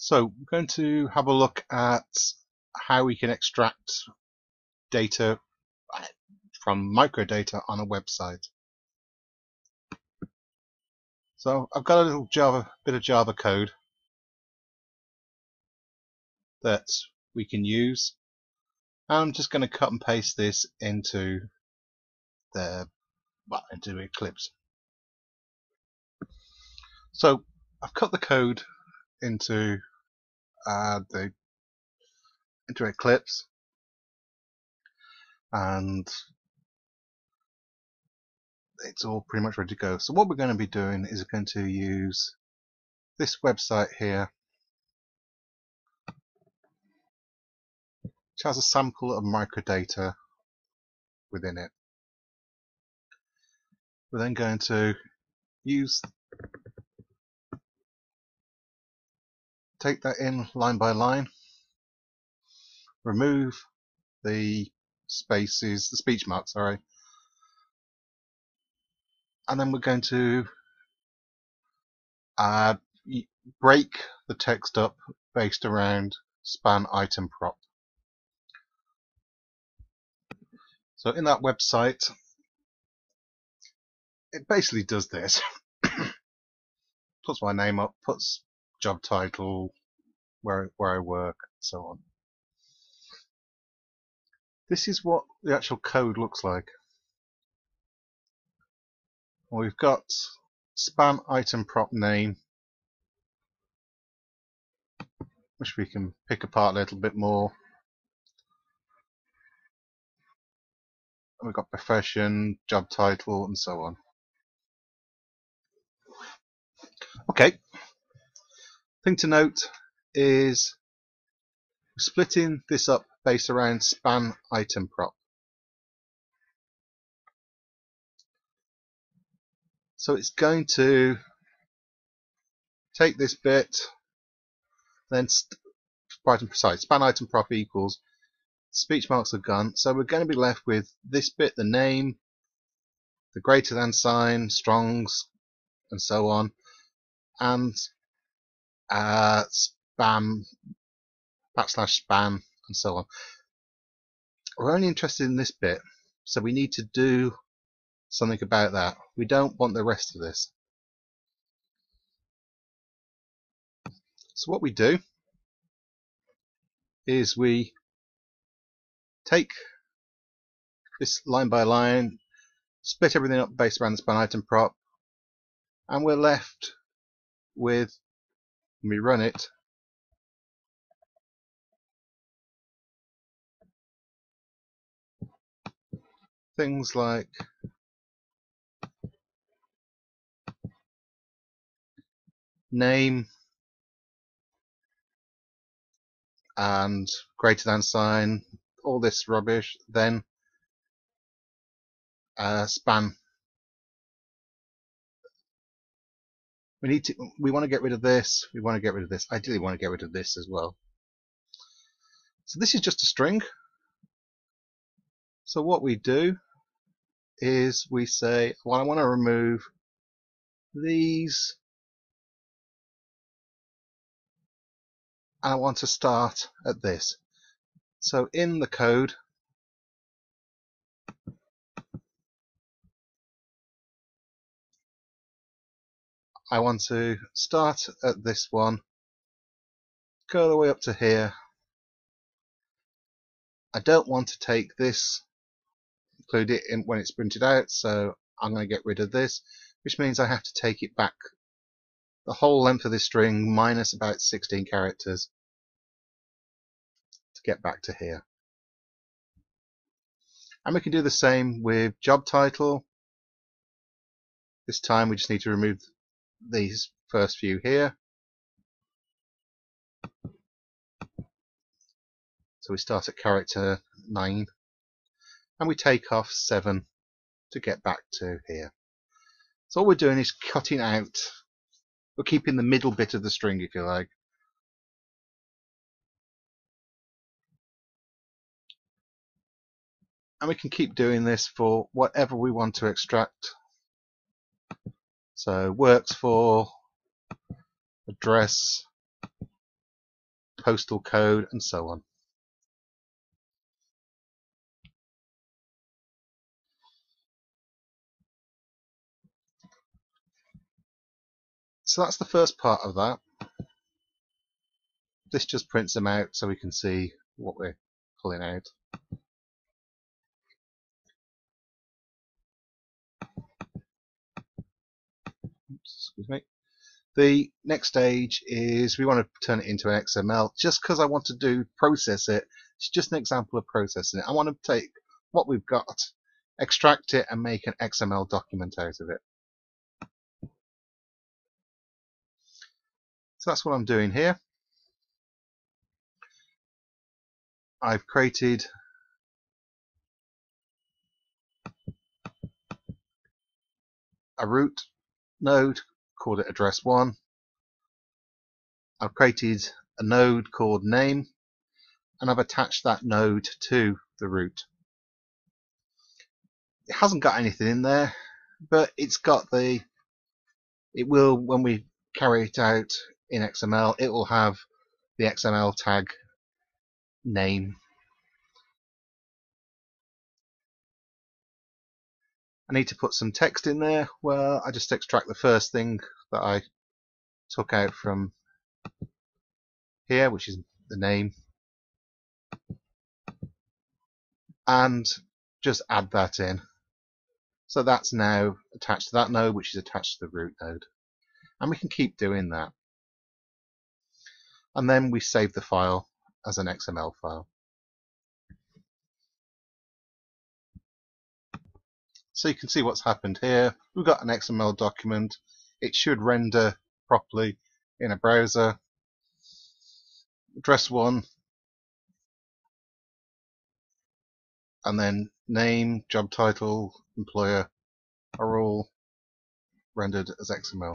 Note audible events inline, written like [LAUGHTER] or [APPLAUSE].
So we're going to have a look at how we can extract data from microdata on a website. So I've got a little Java bit of Java code that we can use. And I'm just going to cut and paste this into the well, into Eclipse. So I've cut the code into uh, the into Eclipse and it's all pretty much ready to go. So what we're going to be doing is going to use this website here which has a sample of microdata within it. We're then going to use take that in line by line, remove the spaces, the speech marks, sorry, and then we're going to break the text up based around span item prop. So in that website, it basically does this. [COUGHS] puts my name up, puts job title, where where I work, and so on. This is what the actual code looks like. We've got span item prop name, which we can pick apart a little bit more. we've got profession, job title, and so on. Okay, thing to note is splitting this up based around span item prop. So it's going to take this bit, then item precise span item prop equals speech marks are gone. So we're going to be left with this bit, the name, the greater than sign, strongs, and so on, and uh, span, backslash span, and so on. We're only interested in this bit, so we need to do something about that. We don't want the rest of this. So what we do is we take this line by line, split everything up based around the span item prop, and we're left with when we run it. Things like name and greater than sign, all this rubbish, then uh, span we need to we want to get rid of this we want to get rid of this ideally want to get rid of this as well. So this is just a string. So what we do is we say well I want to remove these. And I want to start at this. So in the code I want to start at this one, go all the way up to here. I don't want to take this, include it in when it's printed out, so I'm going to get rid of this, which means I have to take it back the whole length of this string minus about 16 characters to get back to here. And we can do the same with job title. This time we just need to remove these first few here. So we start at character 9 and we take off 7 to get back to here. So all we're doing is cutting out, we're keeping the middle bit of the string if you like. And we can keep doing this for whatever we want to extract so works for address postal code, and so on. So that's the first part of that. This just prints them out so we can see what we're pulling out. Excuse me. The next stage is we want to turn it into an XML just because I want to do process it. It's just an example of processing it. I want to take what we've got, extract it and make an XML document out of it. So that's what I'm doing here. I've created a root node, called it address one. I've created a node called name and I've attached that node to the root. It hasn't got anything in there, but it's got the, it will, when we carry it out in XML, it will have the XML tag name. I need to put some text in there. Well, I just extract the first thing that I took out from here, which is the name, and just add that in. So that's now attached to that node, which is attached to the root node. And we can keep doing that. And then we save the file as an XML file. So you can see what's happened here. We've got an XML document. It should render properly in a browser. Address one, and then name, job title, employer are all rendered as XML.